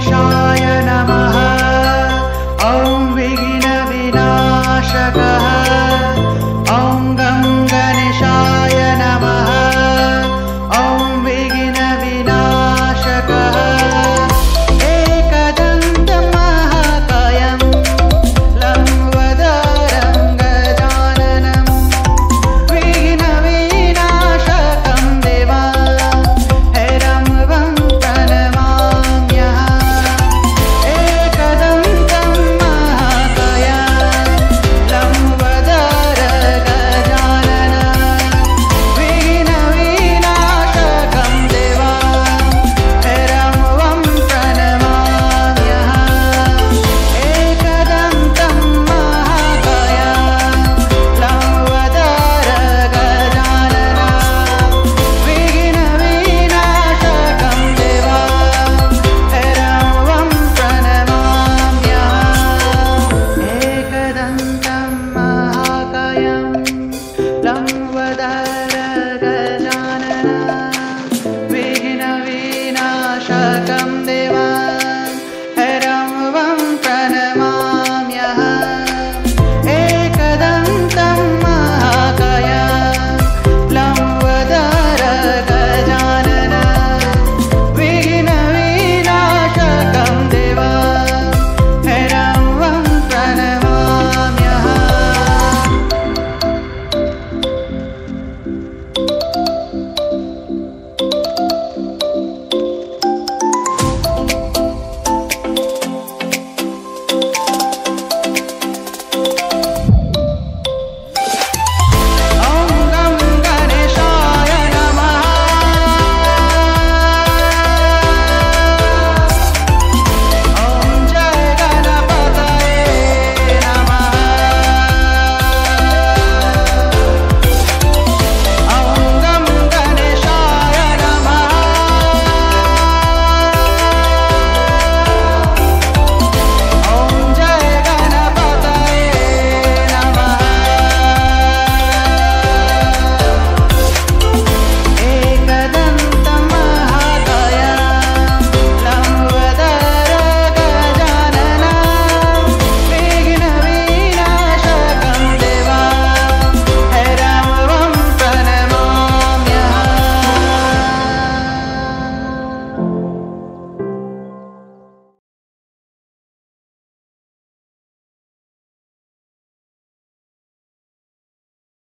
शोय नमः। ॐ विघ्नविनाशक